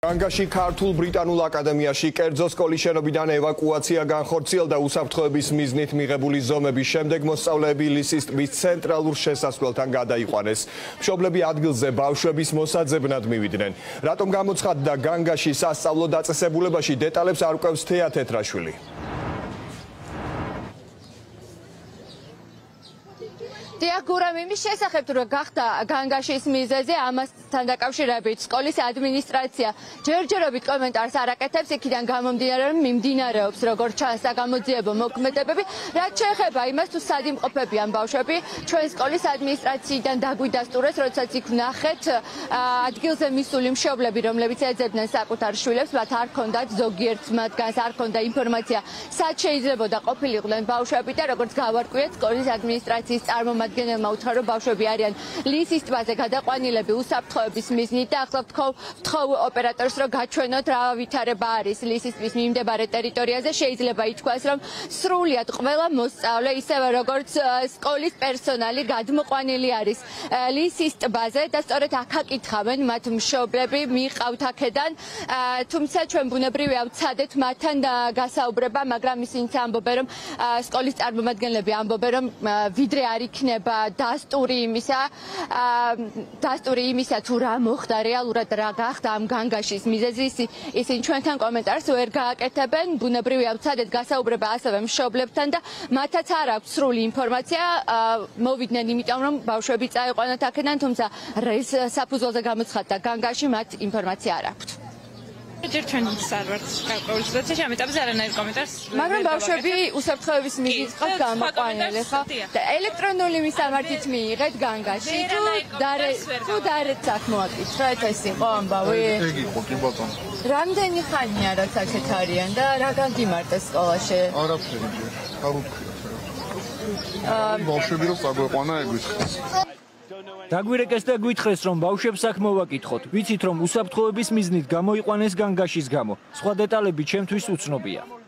განგაში ქართულ ბრიტანულ აკადემიაში კერძო სკოლის შენობიდან ევაკუაცია განხორციელდა უსაფრთხოების მიზნით მიღებული ზომების შემდეგ მოსწავლეები ლისის ტბის ცენტრალურ შესასვლელთან გადაიყვანეს. მშობლები ადგილზე ბავშვების მოსაძებნად მივიდნენ. რატომ გამოცხადდა განგაში სასწავლო დაწესებულებაში დეტალებს არ ყვევს თეა თეთრაშვილი. დიაგურამ იმის შესახებ თუ რა გახდა განგაშის მიზეზი ამასთან დაკავშირებით სკოლის ადმინისტრაცია ჯერჯერობით კომენტარს არაკეთებს იქიდან გამომდინარე რომ მიმდინარეობს როგორც ჩანს საგამოძიებო მოქმედებები რაც შეეხება იმას თუ სად იმყოფებიან ბავშვები ჩვენ სკოლის ადმინისტრაციიდან დაგვიდასტურეს როდესაც იქ ვნახეთ ადგილზე მისული მშობლები რომლებიც ეძებდნენ საკუთარ შვილებს მათ არ ქონდათ ზოგიერთ მათგანს არ ქონდა ინფორმაცია სად შეიძლებოდა ყოფილიყვნენ ბავშვები და როგორც გავარკვიეთ სკოლის ადმინისტრაციის წარმომადგენლები წარმომადგენელმა უთხრა რომ ბავშვები არიან. ლისის ტბაზე გადაყვანილები უსაფრთხოების მიზნით და ახლა ვთხოვ ვთხოვ ოპერატორს რომ გაჩვენოთ რა ვითარება არის ლისის ტბის მიმდებარე ტერიტორიაზე. შეიძლება ითქვას რომ სრულად ყველა მოსწავლე ისევე როგორც სკოლის პერსონალი გადმოყვანილი არის ლისის ტბაზე და სწორედ აქ აკითხავენ მათ მშობლები მიყავთ აქედან თუმცა ჩვენ ბუნებრივია ვცადეთ მათთან გასაუბრება მაგრამ ისინიც ამბობენ რომ სკოლის წარმომადგენლები ამბობენ რომ ვიდრე არ იქნება იქნება დასტური იმისა დასტური იმისა თუ რა მოხდა რეალურად რა გახდა ამ განგაშის მიზეზი ისინი ჩვენთან კომენტარს ვერ გააკეთებენ. ბუნებრივია ვცადეთ გასაუბრება ასევე მშობლებთან და მათაც არ აქვს სრული ინფორმაცია. მოვიდნენ იმიტომ რომ ბავშვები წაიყვანათ აქედან თუმცა რეს საფუძველზე გამოცხადდა განგაში მათ ინფორმაცია არ აქვთ ჯერ ჩვენ არ ვართ გარკვეული სიტუაციაში ამ ეტაპზე არანაირ კომენტარს მაგრამ ბავშვები უსაფრთხოების მიზნით ყავს გამოყვანილი ხო და ელექტრონული მისამართით მიიღეთ განგაში. თუ დარე თუ დარეთ აქ მოაკითხეთ ეს იყო ამბავი ეგ იყო კი ბატონო. რამდენი ხანია რაც აქეთ არიან და რა გაგიმარტეს სკოლაში? არაფერი არ ვფიქრობ აა ბავშვები რომ წაგვეყვანა ეგ ვიცხეს დაგვირეკეს და გვითხრეს რომ ბავშვებს აქ მოვაკითხოთ. ვიცით რომ უსაფრთხოების მიზნით გამოიყვანეს განგაშის გამო. სხვა დეტალები ჩემთვის უცნობია.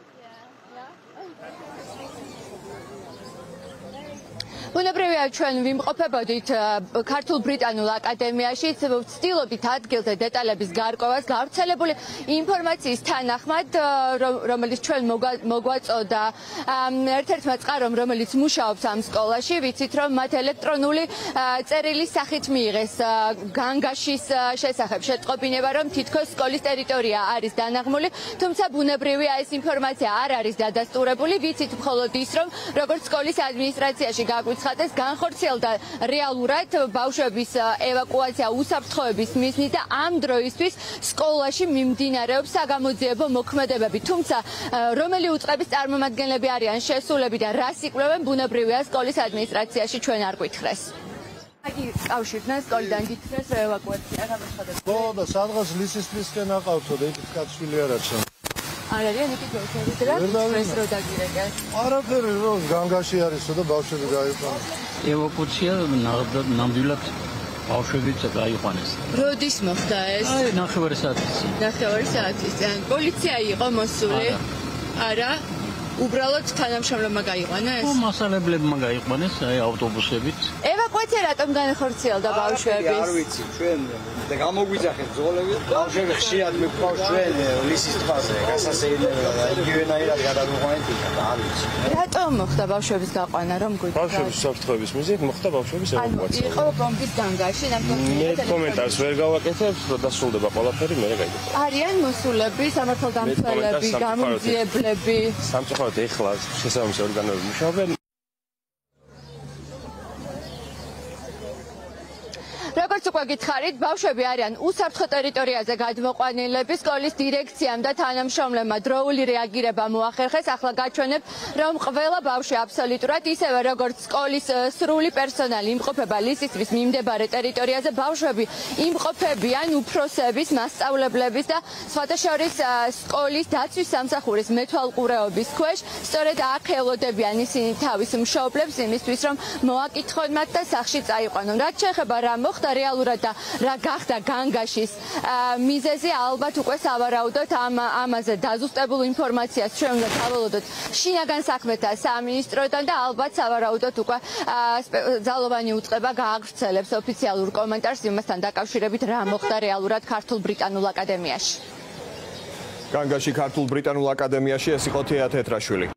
ბუნებრივია ჩვენ ვიმყოფებოდით ქართულ ბრიტანულ აკადემიაში ვცდილობთ ადგილზე დეტალების გარკვევას გავრცელებული ინფორმაციის თანახმად რომელიც ჩვენ მოგვაწოდა. ერთ-ერთმა წყარომ რომელიც მუშაობს ამ სკოლაში ვიცით რომ მათ ელექტრონული წერილის სახით მიიღეს განგაშის შესახებ. შეტყობინება რომ თითქოს სკოლის ტერიტორია არის დანაღმული თუმცა ბუნებრივია ეს ინფორმაცია არ არის დადასტურებული. ვიცით მხოლოდ ის რომ როგორც სკოლის ადმინისტრაციაში გაგვიც გაცხადეს განხორციელდა რეალურად ბავშვების ევაკუაცია უსაფრთხოების მიზნით და ამ დროისთვის სკოლაში მიმდინარეობს საგამოძიებო მოქმედებები. თუმცა რომელი უწყების წარმომადგენლები არიან შესულები და რას იკვლევენ ბუნებრივია სკოლის ადმინისტრაციაში ჩვენ არ გვითხრეს. აი, კავშირთან სკოლიდან გითხრეს ევაკუაცია გამოცხადეს. ხო და სადღაც ლისისთვისკენ აყავთო და იქ კაცვილი არაცა. არ არის ნიკი ჯოშები და ეს რო დაგირეკე. არაფერი რო განგაში არისო და ბავშვები გაიყვანეს. ევაკუაცია ნამდვილად ბავშვები წაიყვანეს. როდის მოხდა ეს? აი, ნახევარი საათის. ნახევარი საათის. პოლიცია იყო მოსული? არა. უბრალოდ თანამშრომლებმა გაიყვანეს? ო, მასალებლებმა გაიყვანეს, აი ავტობუსებით. ევაკუაცია რატომ განხორციელდა ბავშვების? არ ვიცი, ჩვენ და გამოგვიძახეთ ზოლები ბავშვები ხშირად მიყავს ჩვენ ლისის თვაზე გასასეირნელად და იგივენაირად გადაგვიყვანეთ და არ ვიცი. რატომ მოხდა ბავშვების გაყვანა? რომ გვიქნა ბავშვების საფრთხების მიზნით მოხდა ბავშვების ევაკუაცია. იყო ბომბის განგაში ნამდვილად მე კომენტარს ვერ გავაკეთებ და დასრულდება ყველაფერი მე გაიგებ. არიან მოსულები სამართალდამცველები გამომძიებლები. სამწუხაროდ ეხლა შესაბამისი ორგანოები მუშაობენ როგორც უკვე გითხარით, ბავშვები არიან უსაფრთხო ტერიტორიაზე გადმოყვანილები. სკოლის დირექციამ და თანამშრომლებმა დროული რეაგირება მოახერხეს. ახლა გაჩვენებ, რომ ყველა ბავშვი აბსოლუტურად ისევე როგორც სკოლის სრული პერსონალი იმყოფება ლისისთვის მიმდებარე ტერიტორიაზე, ბავშვები იმყოფებიან უფროსების, მასწავლებლების და სხვათა შორის სკოლის დაცვის სამსახურის მეთვალყურეობის ქვეშ. სწორედ აქ ელოდებიან ისინი თავის მშობლებს იმისთვის, რომ მოაკითხონ მათ და სახში წაიყვანონ. რაც შეეხება რა მოხდა რეალურად რეალურად და რა გახდა განგაშის. მიზეზი ალბათ უკვე სავარაუდოდ ამ ამაზე დაზუსტებულ ინფორმაციას ჩვენ უნდა დავალოდოთ შინაგან საქმეთა სამინისტროდან და ალბათ სავარაუდოდ უკვე ძალოვანი უწყება გააგრძელებს ოფიციალურ კომენტარს იმასთან დაკავშირებით რა მოხდა რეალურად ქართულ-ბრიტანულ აკადემიაში. განგაში ქართულ ბრიტანულ აკადემიაში ეს იყო თეა თეთრაშვილი